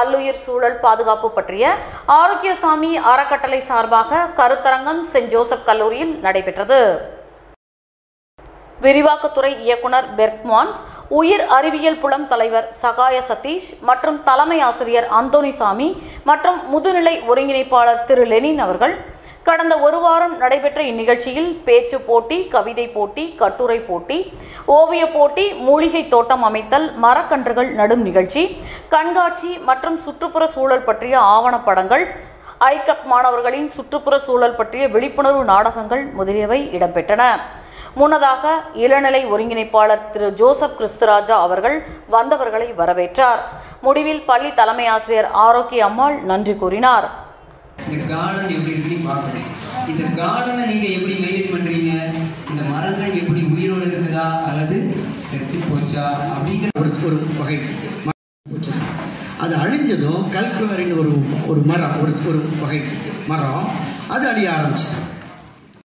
பல்லுயிர் சூழல் பாதுகாப்பு பற்றிய ஆரோக்கியசாமி அறக்கட்டளை சார்பாக கருத்தரங்கம் சென்ட் ஜோசப் கல்லூரியில் நடைபெற்றது. விரிவாக்கத்துறை இயக்குனர் பெர்க்மான்ஸ் உயிர் அறிவியல் புலம் தலைவர் சகாய சதீஷ் மற்றும் தலைமை ஆசிரியர் அந்தோனிசாமி மற்றும் முதுநிலை ஒருங்கிணைப்பாளர் திரு லெனின் அவர்கள் கடந்த ஒரு வாரம் நடைபெற்ற இந்நிகழ்ச்சியில் பேச்சு போட்டி கவிதை போட்டி கட்டுரை போட்டி ஓவிய போட்டி மூலிகை தோட்டம் அமைத்தல் மரக்கன்றுகள் நடும் நிகழ்ச்சி கண்காட்சி மற்றும் சுற்றுப்புற சூழல் பற்றிய ஆவணப்படங்கள் ஐகப் மாணவர்களின் சுற்றுப்புற சூழல் பற்றிய விழிப்புணர்வு நாடகங்கள் முதலியவை இடம்பெற்றன. முன்னதாக இளநிலை ஒருங்கிணைப்பாளர் திரு. ஜோசப் கிறிஸ்துராஜா அவர்கள் வந்தவர்களை வரவேற்றார். முடிவில் பள்ளி தலைமை ஆசிரியர் ஆரோக்கிய அம்மாள் நன்றி கூறினார். இந்த கார்டன் எப்படி இருக்குன்னு பார்க்கணும். இந்த கார்டனை நீங்க எப்படி மெயின்டைன் பண்றீங்க? இந்த மரங்கள் எப்படி உயிரோடு இருக்குதா? அல்லது செத்து போச்சா? அப்படிங்கிற ஒரு ஒரு வகை மரம் போச்சு. அது அழிஞ்சதும் கல்குவாரின்னு ஒரு ஒரு மரம் ஒரு ஒரு வகை மரம் அது அழிய ஆரம்பிச்சு